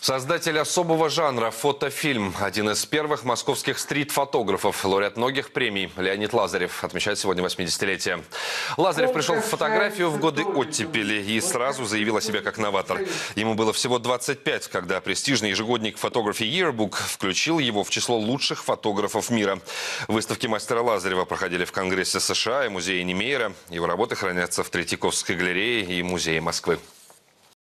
Создатель особого жанра фотофильм, один из первых московских стрит-фотографов, лауреат многих премий Леонид Лазарев отмечает сегодня 80-летие. Лазарев пришел в фотографию в годы оттепели и сразу заявил о себе как новатор. Ему было всего 25, когда престижный ежегодник Photography Yearbook включил его в число лучших фотографов мира. Выставки мастера Лазарева проходили в Конгрессе США и Музее Немейра. Его работы хранятся в Третьяковской галерее и Музее Москвы.